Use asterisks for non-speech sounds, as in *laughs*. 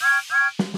Bye. *laughs*